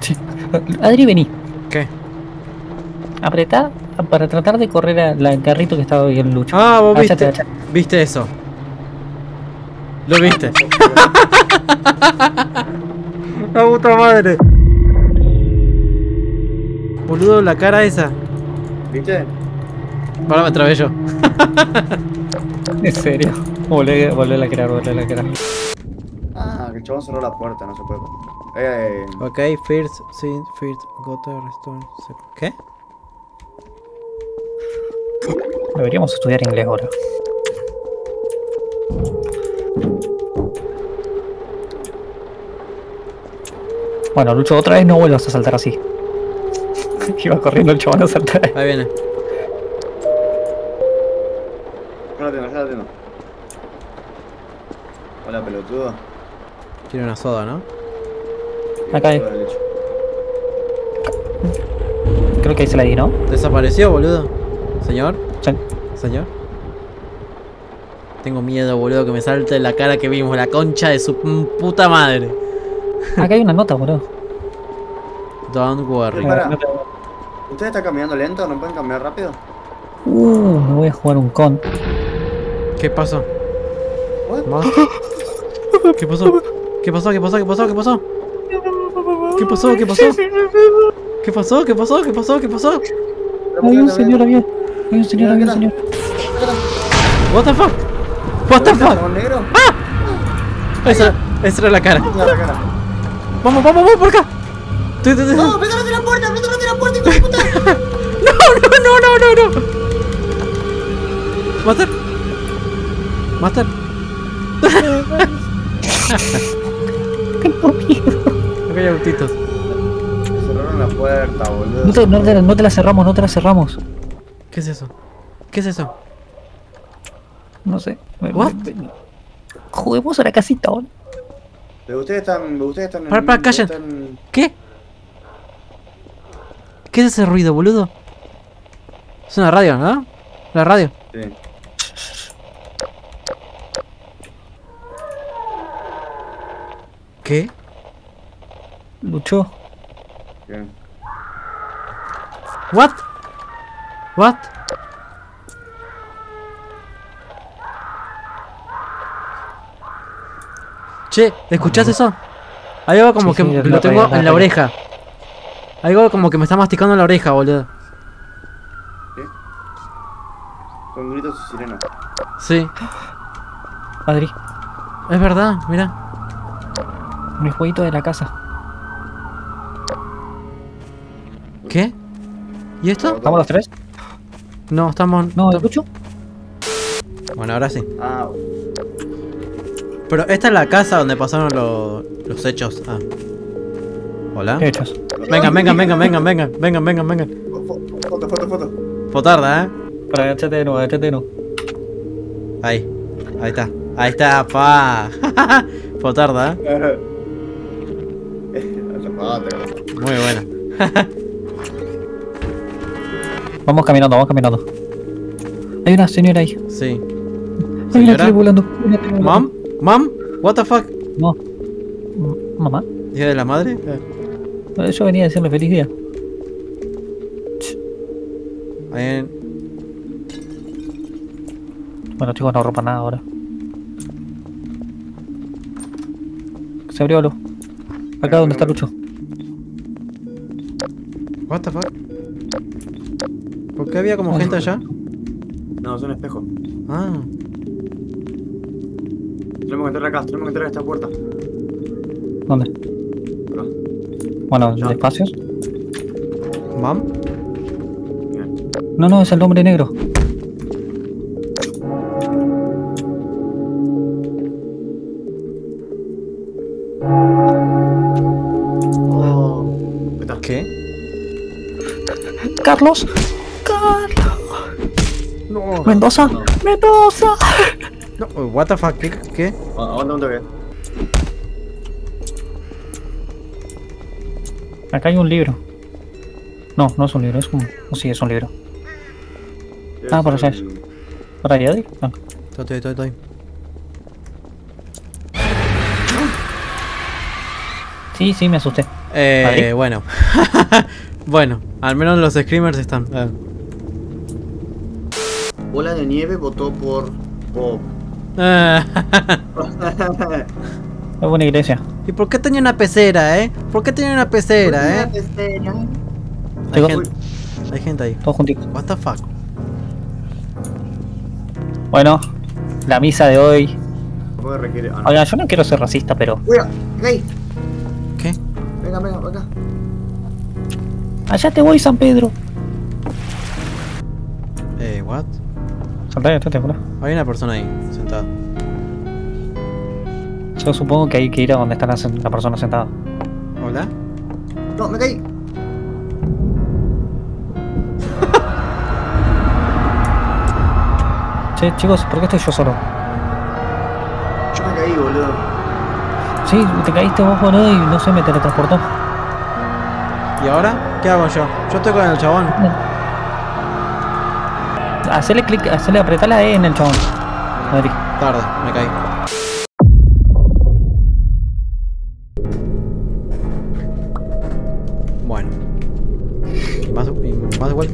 Sí. Adri, vení. ¿Qué? Apretá para tratar de correr al carrito que estaba ahí en lucha. Ah, vos Agachate, viste. agachate. ¿Viste eso? ¿Lo viste? La puta madre. Boludo, la cara esa. ¿Viste? Ahora me trabé yo. En serio. Volvé, volvé a crear, volvé a crear. Ah, que el chabón cerró la puerta, no se puede. Eh, Ok, first, sin, first, go to restore. ¿Qué? Deberíamos estudiar inglés ahora. Bueno, Lucho, otra vez no vuelvas a saltar así. Iba corriendo el chabón a saltar. Ahí viene. no la tengo, ya la tengo. Hola, pelotudo. Tiene una soda, ¿no? Acá hay. Creo que ahí se la di, ¿no? Desapareció, boludo. Señor, señor. Tengo miedo, boludo, que me salte la cara que vimos, la concha de su puta madre. Acá hay una nota, boludo. Don't worry. Para. ¿Ustedes están caminando lento? ¿No pueden caminar rápido? Uh, me voy a jugar un con. ¿Qué pasó? What? ¿Ma? ¿Qué pasó? ¿Qué pasó? ¿Qué pasó? ¿Qué pasó? ¿Qué pasó? ¿Qué pasó? ¿Qué pasó? ¿Qué pasó? ¿Qué pasó? ¿Qué pasó? ¿Qué pasó? Hay un señor, había. Hay un señor, había un señor. What the fuck? What the fuck? ¿Con negro? Esa, esa era la cara. Vamos, vamos, vamos por acá. ¡No, métete la puerta! ¡Métete la puerta, hijo de puta! No, no, no, no, no, no. Master. Master. Tengo miedo. Acá hay autitos. Cerraron la puerta, boludo. No te, no, te, no te la cerramos, no te la cerramos. ¿Qué es eso? ¿Qué es eso? No sé. Me- What? me- me- Juguemos a la casita ahora. Pero ustedes están. Ustedes están. en- Para, para, callen. están- ¿Qué? ¿Qué es ese ruido, boludo? Es una radio, ¿no? La radio. Sí. ¿Qué? Lucho. Bien. What? What? Che, ¿escuchás eso? Hay algo como Sí, que sí, lo tengo en la oreja. Hay algo como que me está masticando en la oreja, boludo. Con gritos y sirenas. Sí, Adri, es verdad, mira. mi jueguito de la casa. ¿Qué? ¿Y esto? ¿Estamos los tres? No, estamos... No, Lucho. Bueno, ahora sí. Ah, Pero esta es la casa donde pasaron lo- los hechos. Ah. Hola. ¿Qué hechos? Vengan, vengan, vengan, vengan, vengan, vengan, vengan, vengan. fo- foto, foto, foto. Fotarda, eh. Para agachate de nuevo, agachate de nuevo. Ahí. Ahí está. Ahí está, pa. Fotarda, eh. Muy buena. Vamos caminando, vamos caminando. Hay una señora ahí. Sí. Hay una tele volando. una tele. Mom? Mom? What the fuck? No. Mamá. ¿Día de la madre? Eh, Yo venía a decirle feliz día. Ahí en- Bueno, chicos, no rompan nada ahora. Se abrió algo. Acá donde está Lucho. What the fuck? ¿Por qué había como gente allá? No, es un espejo. Ah. Tenemos que entrar acá, tenemos que entrar a esta puerta. ¿Dónde? Acá. Bueno, Ya. espacios. Bien. No, no, es el hombre negro. ¿Qué? Carlos. No. Mendoza. No. Mendoza. no. What the fuck? ¿Qué? ¿Qué? Ah, Aguanta un toque. Acá hay un libro. No, no es un libro, es un... O sí, es un libro. Ah, por allá es. ¿Por ahí, Adri? Ah. Estoy, estoy, estoy. Sí, sí, me asusté. Eh, bueno. bueno, al menos los screamers están. Eh, Bola de nieve votó por Bob. Es buena iglesia. ¿Y por qué tenía una pecera, eh? ¿Por qué tenía una pecera, eh? Hay Chicos, gente, hay gente ahí. todos juntitos. What the fuck? Bueno, la misa de hoy. Ah, no. Yo no quiero ser racista, pero. Cuida, ahí. ¿Qué? Venga, venga, acá. Allá te voy, San Pedro. Hay una persona ahí, sentada. Yo supongo que hay que ir a donde está la, la persona sentada. ¿Hola? No, me caí. Che, chicos, ¿por qué estoy yo solo? Yo me caí, boludo. Sí, te caíste vos, boludo, y no sé, me teletransportó. ¿Y ahora? ¿Qué hago yo? Yo estoy con el chabón. Hacele clic, hacele apretar la E en el chabón. Adri. Tarde, me caí. Bueno. ¿Y más, y más igual?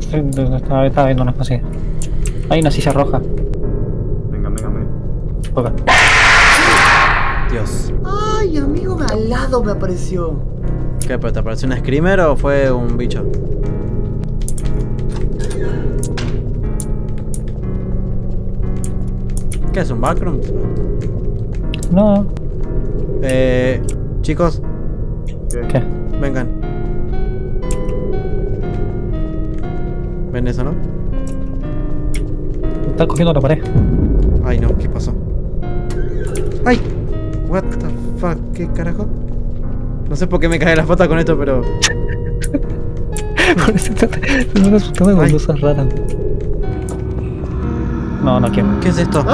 Sí, Estaba, estaba viendo una así. Hay una silla roja. Venga, venga, venga. Acá. Dios. Ay, amigo, al lado me apareció. ¿Qué? ¿Pero te apareció un screamer o fue un bicho? ¿Qué es un background? No, Eh. Chicos, ¿qué? vengan. ¿Ven eso, no? Está cogiendo la pared. Ay, no, ¿qué pasó? ¡Ay! What the fuck, ¿qué carajo? No sé por qué me cae la pata con esto, pero. Por eso te te cosas raras. No, no quiero. ¿Qué es esto? ¿Qué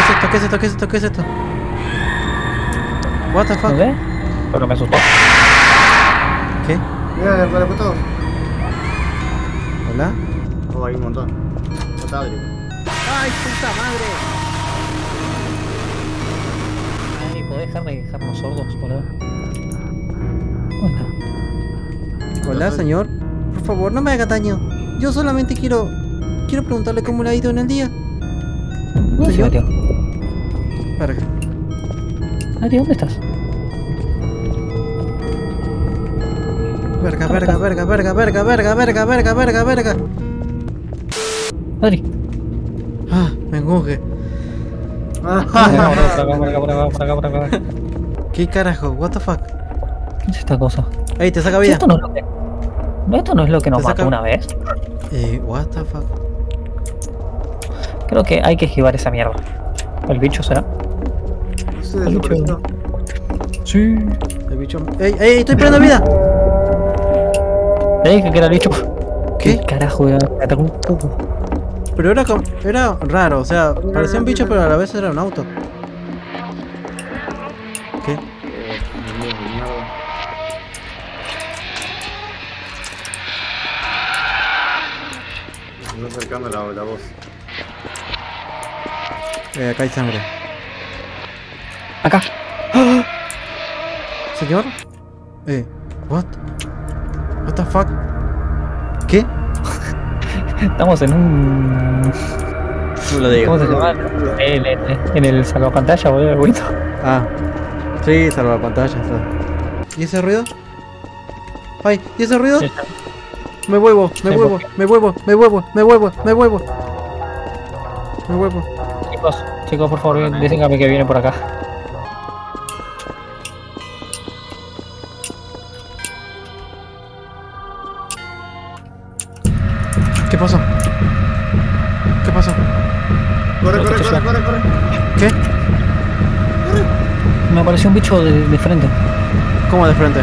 es esto? ¿Qué es esto? ¿Qué es esto? ¿Qué es esto? What the fuck? ¿No ves? Pero me asustó. ¿Qué? Mira, le le todos. ¿Hola? Oh, hay un montón. Está Adri. ¡Ay, puta madre! Ay, ¿podés dejar de dejarnos sordos? ¿Dónde está? Hola, señor. Por favor, no me haga daño. Yo solamente quiero. Quiero preguntarle cómo le ha ido en el día. ¿Dónde se Señor. metió? Verga. Adri, ¿dónde estás? Verga, verga, verga, verga, verga, verga, verga, verga, verga, verga. Adri. Ah, me enguje. Por acá, por acá, por acá, por acá, por acá, por acá. ¿Qué carajo? What the fuck? ¿Qué es esta cosa? Ey, te saca vida. ¿Esto no es lo que, ¿no, esto no es lo que nos mató una vez? Eh, what the fuck? Creo que hay que esquivar esa mierda. ¿El bicho será? Se. Sí. El bicho. ¡Ey, ey! ¡Estoy perdiendo vida! Le dije que era el bicho. ¿Qué? carajo? era? Me atacó un poco. Pero era como. Era raro, o sea, parecía un bicho, pero a la vez era un auto. ¿Qué? Se está acercando la, la voz. Eh, acá hay sangre. Acá. ¿Señor? Eh, what? What the fuck? ¿Qué? Estamos en un. No lo ¿Cómo se llama? En, en, en el salvapantalla, boludo, el güito. Ah, sí, salva pantalla. ¿Y ese ruido? ¡Ay! ¿Y ese ruido? Sí, Me vuelvo, me Sí, vuelvo, me vuelvo, me vuelvo, me vuelvo, me vuelvo. Me vuelvo. Chicos, chicos, por favor, dicen a mí que viene por acá. ¿Qué pasó? ¿Qué pasó? Corre, corre, corre, corre, corre. ¿Qué? Me apareció un bicho de, de frente. ¿Cómo de frente?